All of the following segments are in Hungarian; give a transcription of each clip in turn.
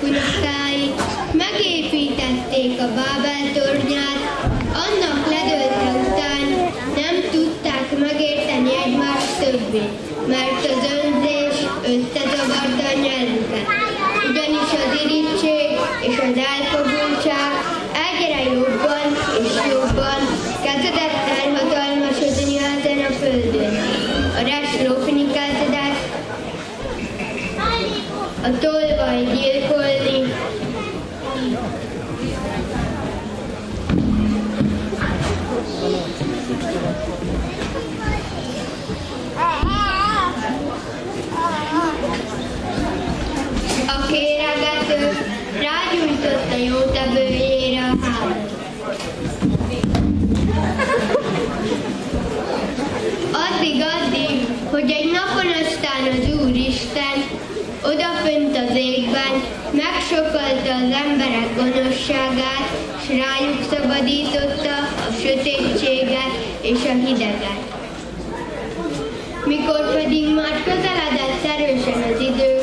Buenas tardes. Odafönt az égben megsokalta az emberek gonoszságát, s rájuk szabadította a sötétséget és a hideget. Mikor pedig már közeledett erősen az idő,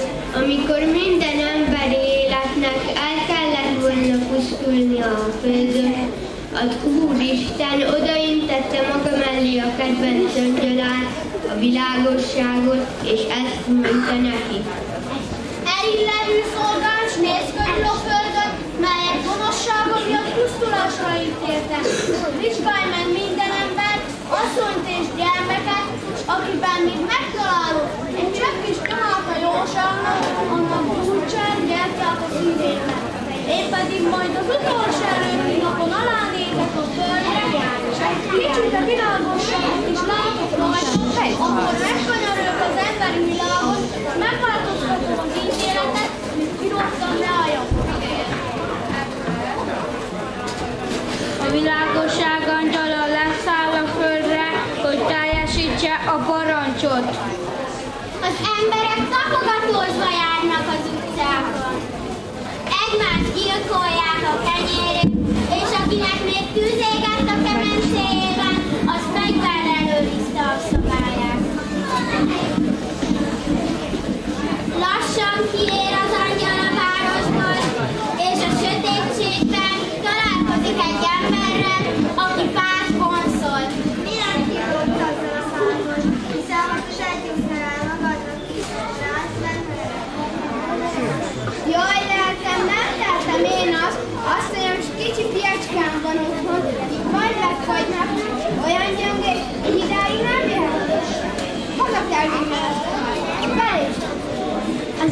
amikor minden emberi életnek el kellett volna pusztulnia a földön, az Úristen odaintette maga mellé a kedvenc angyalát, a világosságot, és ezt mondta neki. Elillevő szolgáns, nézz körül a földön, melyek gonoszsága miatt pusztulásra ítéltek. Vizsgálj meg minden ember, asszonyt és gyermeket, akiben még megtalálod egy csepp kis kanát a jóságnak, annak buzutság gyertyát a szívében. Én pedig majd az utolsó előtti napon alánézek a földre, és egy kicsit a világosságot is látok rajta, akkor megkanyarulok az emberi világon,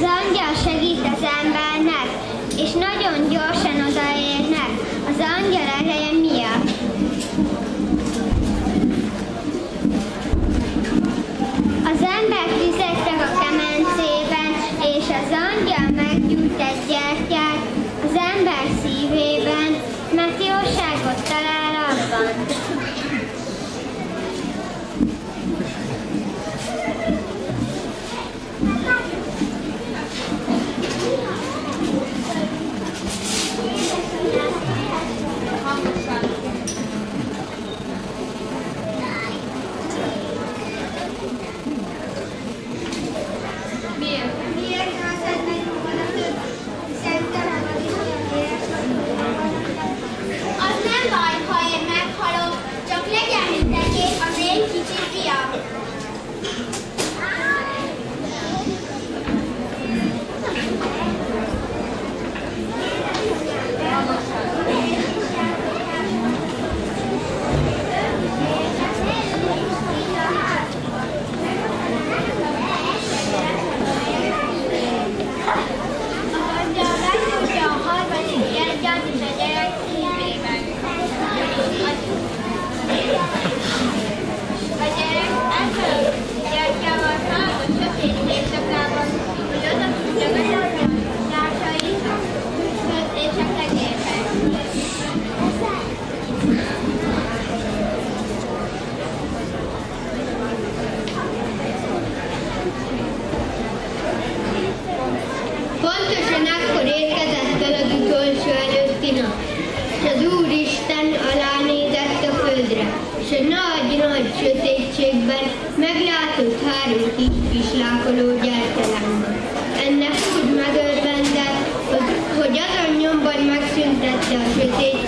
Az angyal segít az embernek, és nagyon gyorsan odaérnek az angyal ereje miatt. Az ember tüzettek a kemencében, és az angyal meggyújt egy gyertyát az ember szívében, mert jóságot talál abban. Megszüntette a sötétséget,